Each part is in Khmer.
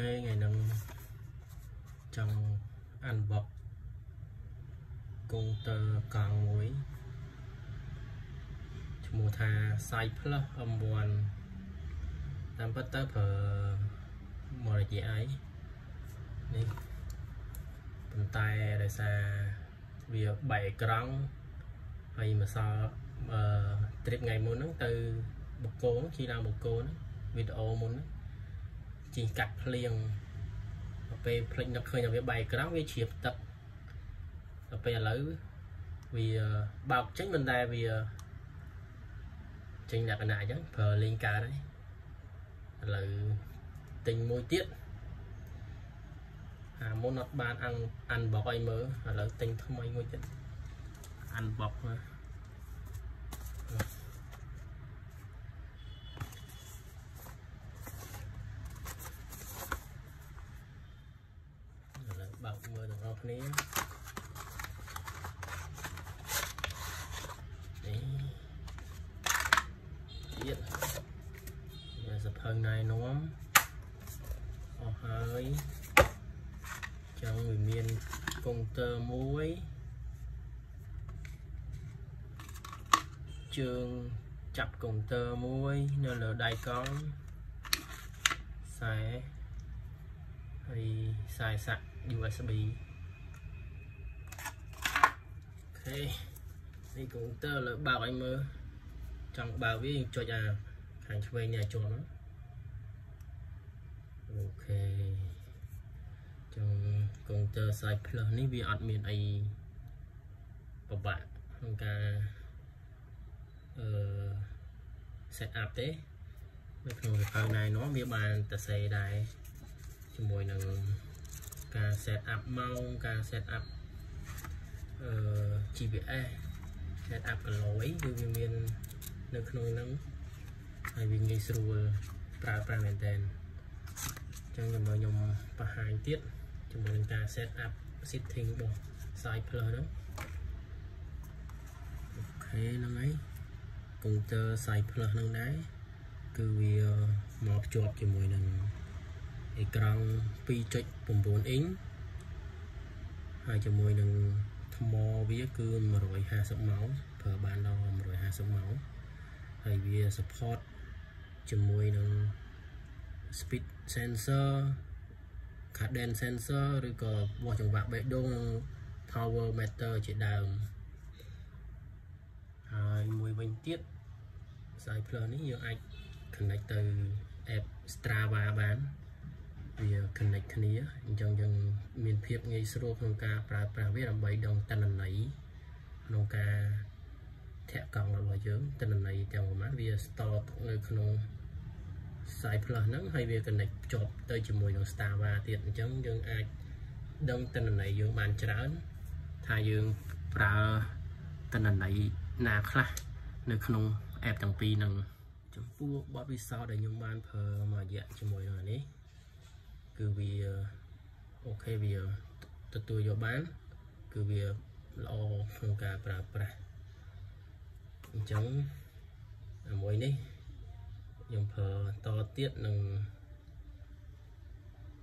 ខេថ្ងៃហ្នឹងចង់អានបុកកុងទ័រកង់មួយឈ្មោះថា Site Plus M1 តាមពិតទៅប្រើមករយៈអីនេះប៉ុន្តែដោយសារវាបែកអេក្រង់ហើយម្សល់អឺ trip ថ្ងៃមុនហ្នឹងទៅបកគោជិះឡើងបកគោហ្នឹងវីដេអូមុនហ្នឹង ជីកាត់ភ្លៀងដល់ពេលភ្លេចនឹកឃើញថាវាបែកក្រង់វាជ្រាបទឹកដល់ពេលឥឡូវវាបោកចេញមិនដែលវាចេញលក្ខណៈអញ្ចឹងប្រើលេងកើតហើយឥឡូវទិញមួយទៀតអាមុនអត់បានអានអានបុកអីមើលឥឡូវទិញថ្មីមួយទៀតអានបុកមកបើ កមើលទាំងអស់គ្នានេះទៀតវាសភៅណៃនាំអស់ហើយចឹងវាមានកុងទ័រមួយជើងចាប់កុងទ័រមួយនៅលើដៃកង់ខ្សែហើយខ្សែសាក់ USB អូខេនេះកុងទ័រលើបើកឲ្យមើលចង់បើកវាចុចអាខាងឆ្វេងនេះឲ្យជាប់អូខេចឹងកុងទ័រ size plus នេះវាអត់មានអីពិបាកក្នុងការអឺ set up ទេនៅក្នុងសភៅណៃនោះវាបានតែសេដែរជាមួយនឹងការ set up ម៉ោងការ set up អឺ GPS set up កឡូយគឺវាមាននៅក្នុងហ្នឹងហើយវាងាយស្រួលប្រើប្រាស់មែនតើអញ្ចឹងខ្ញុំខ្ញុំបង្ហាញទៀតជាមួយនឹងការ set up setting របស់ site plus ហ្នឹងអូខេហ្នឹងហើយកុងទ័រ site plus ហ្នឹងដែរគឺវាមកភ្ជាប់ជាមួយនឹងអេក្រង់2.9អ៊ីងហើយជាមួយនឹង ថ្មវាគឺ150ម៉ោងប្រើបានដល់150ម៉ោងហើយវា support ជាមួយនឹង speed sensor cadence sensor ឬក៏វាស់ចង្វាក់បេះដូងនិង power meter ជាដើមហើយមួយវិញទៀត side plus នេះយើងអាច connect ទៅ app Strava បាន វា connect គ្នាអញ្ចឹងយើងមានភាពងាយស្រួលក្នុងការប្រើប្រាស់វាដើម្បីដងតនន័យក្នុងការធាក់កង់របស់យើងតនន័យទាំងប្រមាណវា store នៅក្នុង site plus ហ្នឹងហើយវា connect ភ្ជាប់ទៅជាមួយនឹង Strava ទៀតអញ្ចឹងយើងអាចដឹងតនន័យយើងបានច្រើន ថាយើងប្រើតនន័យណាខ្លះនៅក្នុង app ទាំងពីរហ្នឹងចំពោះបទពិសោធន៍ដែលខ្ញុំបានប្រើមួយរយៈជាមួយនឹងនេះ គឺវាអូខេវាទទួលយកបានគឺវាល្អក្នុងការប្រើប្រាស់អញ្ចឹងមួយនេះខ្ញុំប្រើតទៀតនឹង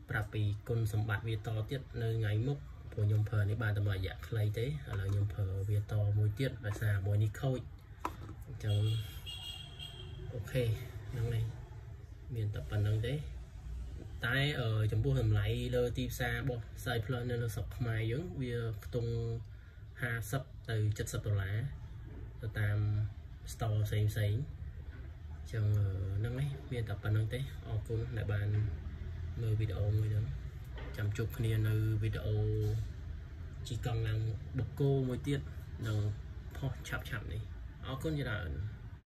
ប្រាប់ពីគុណសម្បត្តិវាតទៀតនៅថ្ងៃមុខព្រោះខ្ញុំប្រើនេះបានតែមួយរយៈខ្លីទេឥឡូវខ្ញុំប្រើវាតមួយទៀតដោយសារមួយនេះខូចអញ្ចឹងអូខេហ្នឹងហើយមានតែប៉ុណ្្នឹងទេ តែចំពោះតម្លៃលើទីផ្សាររបស់ Cyplus នៅលើស្រុកខ្មែរយើងវាខ្ទង់50ទៅ70ដុល្លារទៅតាម store ផ្សេងផ្សេងចឹងហ្នឹងឯងមានតែប៉ុណ្្នឹងទេអរគុណដែលបានមើលវីដេអូមួយហ្នឹងចាំជួបគ្នានៅវីដេអូជីកង់ឡើងបកគោមួយទៀតនឹងផុសឆាប់ឆាប់នេះអរគុណច្រើន